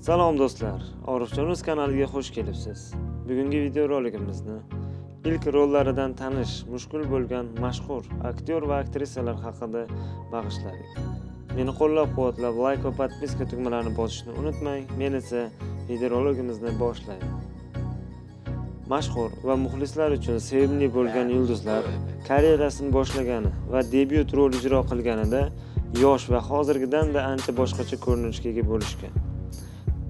Salom do'stlar, Orifjonuz kanaliga xush kelibsiz. Bugungi videorolikimizni ilk rollaridan tanish, mushkul bo'lgan mashhur aktyor va aktrisalar haqida bag'ishladik. Meni qo'llab-quvvatlab, like va podpiska tugmalarini bosishni unutmang. Men esa videorolikimizni boshlayman. Mashhur va muxlislar uchun sevimli bo'lgan yulduzlar karyerasini boshlagani va debyut rol ijro qilganida yosh va hozirgidan-da ancha boshqacha ko'rinishga ega bo'lishgan.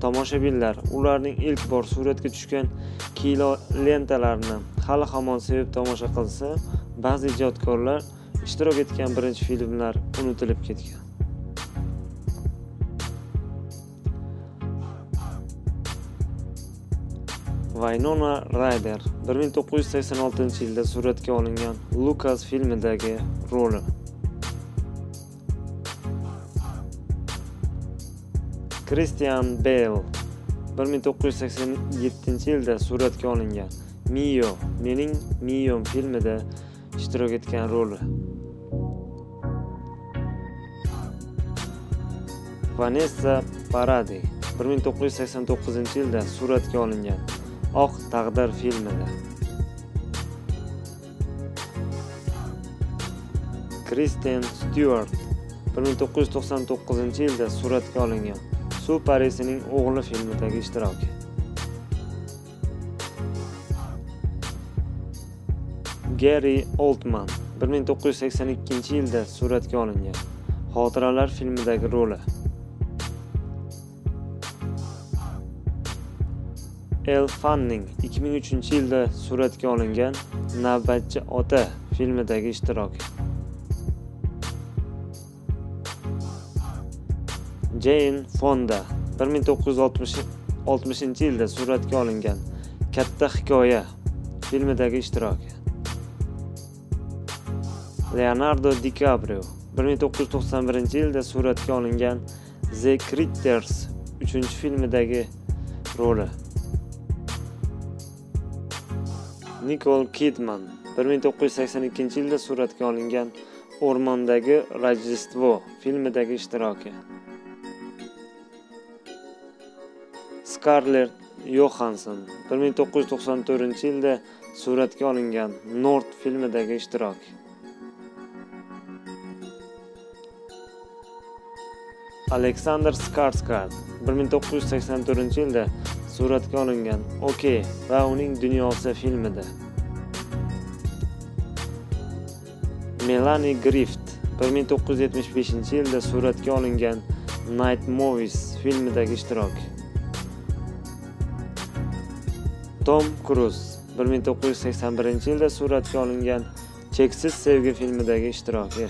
Tomoshabinlar ularning ilk bor suratga tushgan kino lentalarini hali hamon sevib tomosha qilsa ba'zi ijodkorlar ishtirok etgan birinchi filmlar unutilib ketgan. Vaynona rayder 1986 yilda suratga olingan lukas filmidagi roli. Kristian beyl 1987 yilda suratga olingan mio mening miyom filmida ishtirok etgan roli. Vanessa paradi 1989 yilda suratga olingan oq taqdir filmida. Kristen styuart 1999 yilda suratga olingan suv parisining o'g'li filmidagi ishtiroki. Geri oltman 1982 yilda suratga olingan. Xotiralar filmidagi roli. El fanning 2003 yilda suratga olingan navbatchi ota filmidagi ishtiroki. Jeyn fonda 1960 yilda suratga olingan katta hikoya filmidagi ishtiroki. Leonardo DiCaprio 1991 yilda suratga olingan the critters 3 filmidagi roli. Nikol kidman 1982 yilda suratga olingan o'rmondagi rojdestvo filmidagi ishtiroki. Skarlett yoxanson 1994 yilda suratga olingan nord filmidagi ishtirok. Aleksandr skarsgard 1984 yilda suratga olingan ok va uning dunyosi filmida. Melani grift 1975 yilda suratga olingan night movies filmidagi ishtirok. Tom kruz 1981 yilda suratga olingan cheksiz sevgi filmidagi ishtiroki